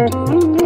Mm-hmm.